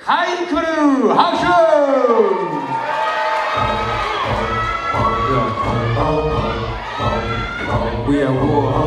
回復拍手 We are war.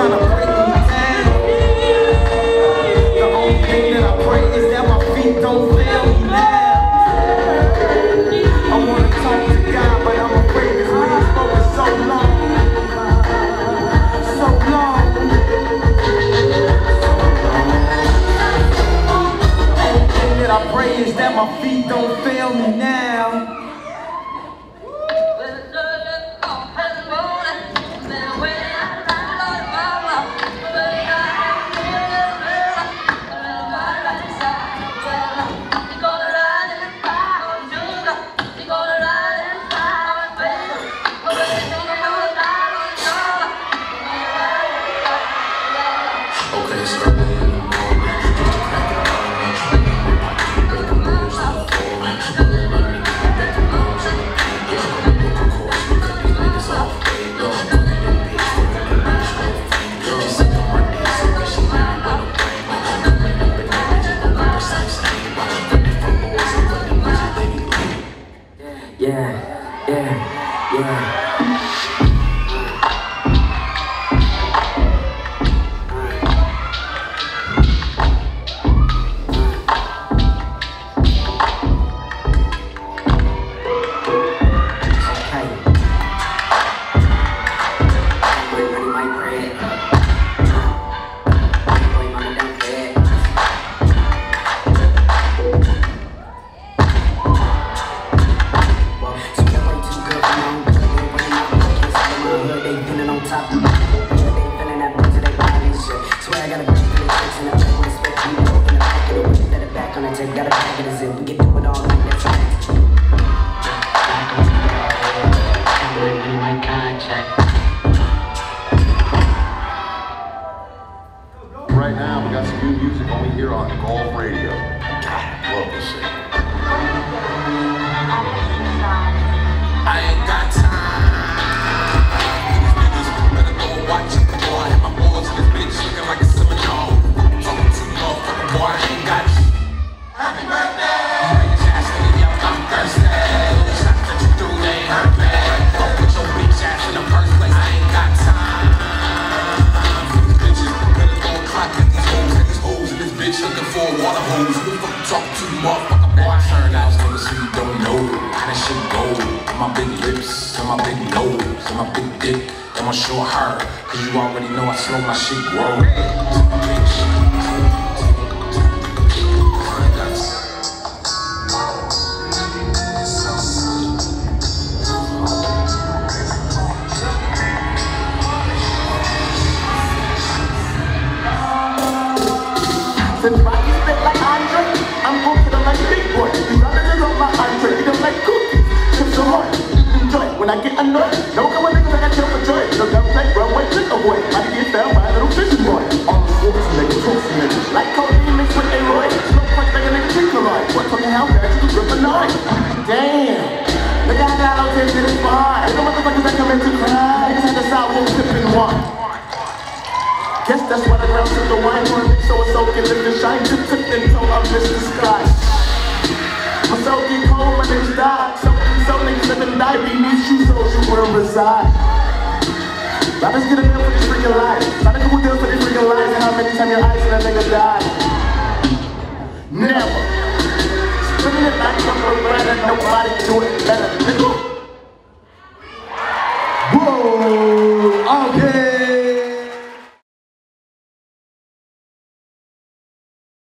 The only thing that I pray is that my feet don't fail me now. I wanna talk to God, but I'm afraid so long. So long. Only thing that I pray is that my feet yeah, Right now, we got some new music only here on Golf Radio. God, love this shit. Hose. Who the fuck talking to, motherfucker? Boy, I turn out niggas who you don't know how this shit go. And my big lips, and my big nose, and my big dick, and my short hair. Cause you already know I slow my shit grow. Bitch. Since annoyed. All the sports nigga, talks nigga. Like codeine mixed with a Roy. Slow punch like a nigga drink a ride. What talking how bad you can grip a nine? Damn. Look at motherfuckers that come in to cry. Niggas had the sour sipping wine. Guess that's why the ground took the wine so it's okay, live the shine. Just took until I missed the sky. And die, be these shoes souls you will reside. Rappers get a bill for these freaking lies. Not a couple deals for these freaking lies. And how many times your eyes and that nigga died? Never. Spinning it back up for better, nobody do it better.